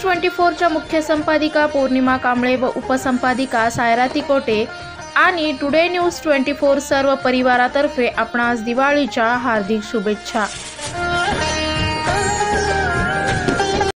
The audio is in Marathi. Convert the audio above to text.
ट्वेंटी फोरच्या मुख्य संपादिका पौर्णिमा कांबळे व उपसंपादिका सायरा तिकोटे आणि टुडे न्यूज ट्वेंटी फोर सर्व परिवारातर्फे आपणास दिवाळीच्या हार्दिक शुभेच्छा.